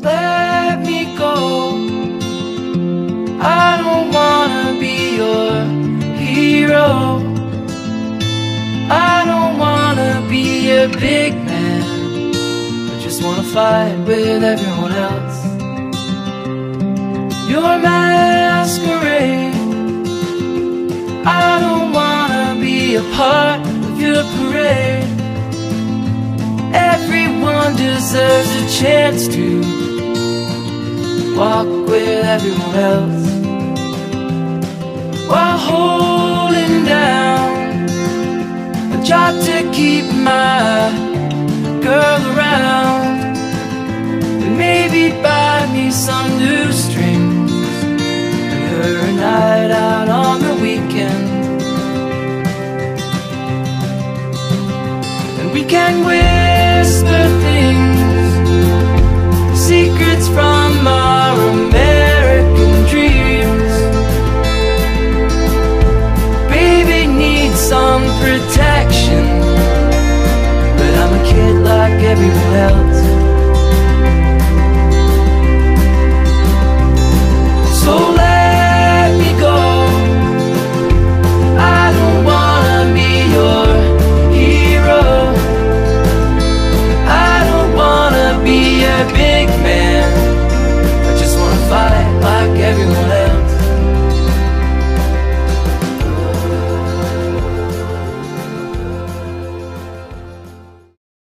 let me go. I don't wanna be your hero. I don't wanna be a big man. I just wanna fight with everyone else. Your masquerade. I don't wanna be a part of your parade. Everyone deserves a chance to walk with everyone else while holding down. A job to keep my girl around. And maybe buy me some new strings. And her a night out on the weekend. And we can whisper else